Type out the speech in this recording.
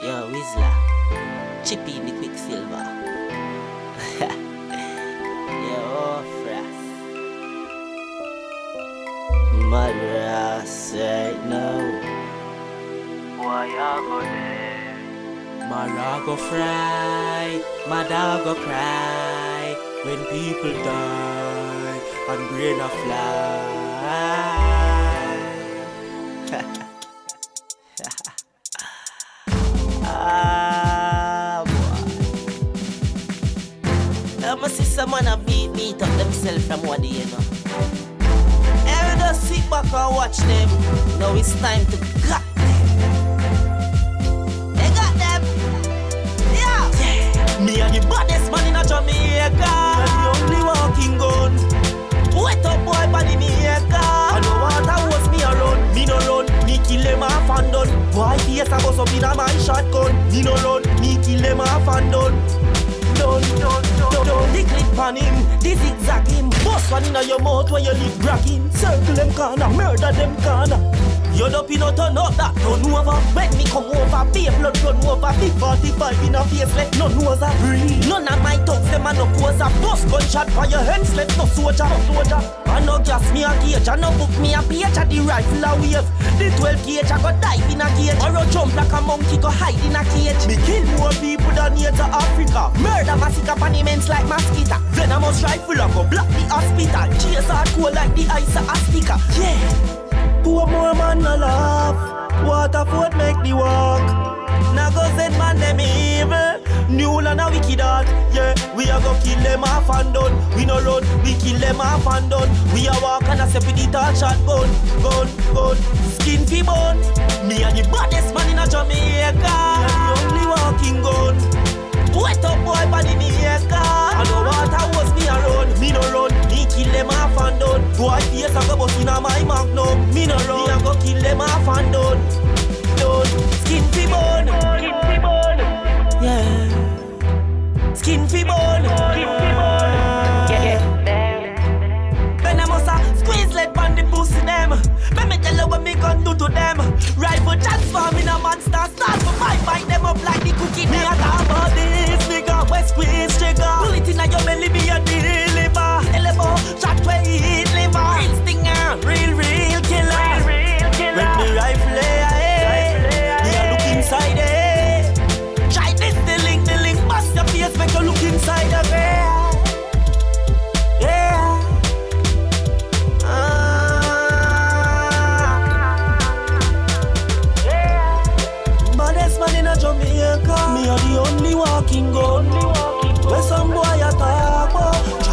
Yo, Whistler. Chippy in the Quicksilver. Yo, Frost. Madras right eh, now. Why you go there? Marago fry, my dog go cry when people die and brain a fly. See someone a beat beat up themselves from what they you know. Ever just sit back and watch them. Now it's time to cut them. They got them. Yeah. Me and the baddest man in a Jamaica. And the only walking gun. Wet up boy me acre. I know what I was me alone. Me no run. Me kill them off and done. Boy face a bust up in a my shotgun. Me no run. Me kill them off and done. Done, done, done, done. The clip on him, the zigzag him. Bust one inna your mouth where you lip bragging. Circle them corner, murder them corner. You up in a turn up that turn over When me come over, be blood run over Big 45 in a face, let no nose a breathe None of my thugs, them a no pose a Bust gunshot for your hands, let no soldier, no soldier I no me a gauge, I no book me a page A the rifle a wave, the 12 gauge I go dive in a cage Or a jump like a monkey, go hide in a cage Me kill more people than here to Africa Murder massacre paniments like mosquito Venomous rifle, I go block the hospital Chase hardcore like the ice of Azteca Yeah Poor more man no laugh. Waterford make the walk. Now go said man them evil. New land a wicked heart. Yeah, we a go kill them off and done. We no run, we kill them off and done. We a walk and step with the tall shotgun, gun, gun, skin fi bone. Me and the baddest man in a Jamaica. Yeah, the only walking gun. Wet up boy body me acre. I know I was me alone. Me no run, me kill them off and done. Boy face a go bust inna my magnum. Me no run, me a go kill them off and done. Done. Skin fi bone, skin in a Me are the only walking gun. When some boy a talk,